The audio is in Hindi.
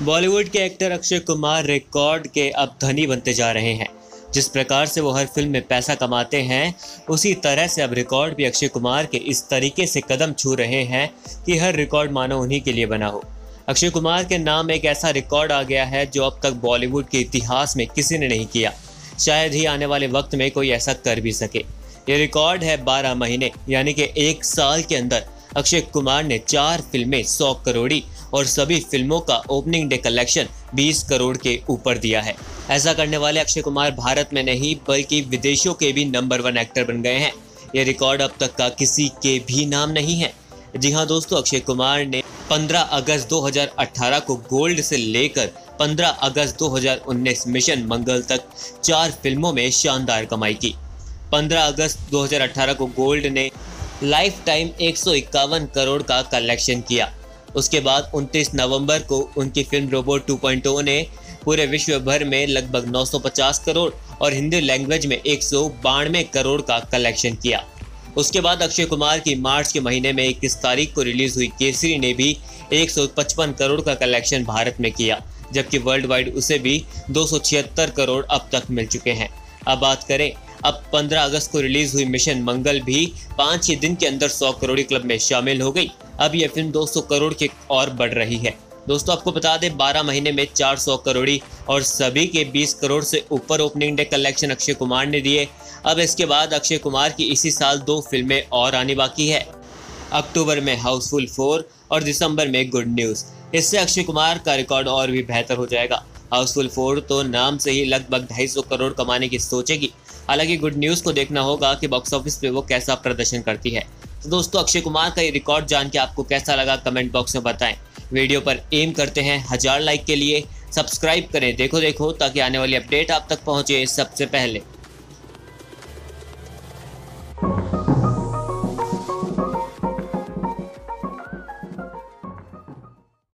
बॉलीवुड के एक्टर अक्षय कुमार रिकॉर्ड के अब धनी बनते जा रहे हैं। जिस प्रकार से वो हर फ़िल्म में पैसा कमाते हैं, उसी तरह से अब रिकॉर्ड भी अक्षय कुमार के इस तरीके से कदम छू रहे हैं कि हर रिकॉर्ड मानो उन्हीं के लिए बना हो। अक्षय कुमार के नाम एक ऐसा रिकॉर्ड आ गया है जो अब तक बॉलीवुड के इतिहास में किसी ने नहीं किया। शायद ही आने वाले वक्त में कोई ऐसा कर भी सके। ये रिकॉर्ड है बारह महीने, यानी कि एक साल के अंदर अक्षय कुमार ने चार फ़िल्में सौ करोड़ी और सभी फ़िल्मों का ओपनिंग डे कलेक्शन 20 करोड़ के ऊपर दिया है। ऐसा करने वाले अक्षय कुमार भारत में नहीं, बल्कि विदेशों के भी नंबर वन एक्टर बन गए हैं। ये रिकॉर्ड अब तक का किसी के भी नाम नहीं है। जी हाँ दोस्तों, अक्षय कुमार ने 15 अगस्त 2018 को गोल्ड से लेकर 15 अगस्त 2019 मिशन मंगल तक चार फ़िल्मों में शानदार कमाई की। 15 अगस्त 2018 को गोल्ड ने लाइफ टाइम एक करोड़ का कलेक्शन किया। उसके बाद 29 नवंबर को उनकी फ़िल्म रोबोट 2.0 ने पूरे विश्व भर में लगभग 950 करोड़ और हिंदी लैंग्वेज में एक सौ बानवे करोड़ का कलेक्शन किया। उसके बाद अक्षय कुमार की मार्च के महीने में इक्कीस तारीख को रिलीज़ हुई केसरी ने भी 155 करोड़ का कलेक्शन भारत में किया, जबकि वर्ल्ड वाइड उसे भी दो सौ छिहत्तर करोड़ अब तक मिल चुके हैं। अब बात करें अब 15 अगस्त को रिलीज़ हुई मिशन मंगल भी पाँच ही दिन के अंदर 100 करोड़ क्लब में शामिल हो गई। अब यह फ़िल्म 200 करोड़ के और बढ़ रही है। दोस्तों, आपको बता दें 12 महीने में 400 करोड़ी और सभी के 20 करोड़ से ऊपर opening day collection Akshay Kumar ने दिए। अब इसके बाद अक्षय कुमार की इसी साल दो फ़िल्में और आने बाकी है। अक्टूबर में हाउसफुल फोर और दिसंबर में गुड न्यूज़। इससे अक्षय कुमार का रिकॉर्ड और भी बेहतर हो जाएगा। हाउसफुल फोर तो नाम से ही लगभग ढाई करोड़ कमाने की सोचेगी। हालाँकि गुड न्यूज़ को देखना होगा कि बॉक्स ऑफ़िस पे वो कैसा प्रदर्शन करती है। तो दोस्तों, अक्षय कुमार का ये रिकॉर्ड जान के आपको कैसा लगा कमेंट बॉक्स में बताएँ। वीडियो पर एम करते हैं हज़ार लाइक के लिए। सब्सक्राइब करें। देखो देखो ताकि आने वाली अपडेट आप तक पहुँचे सबसे पहले।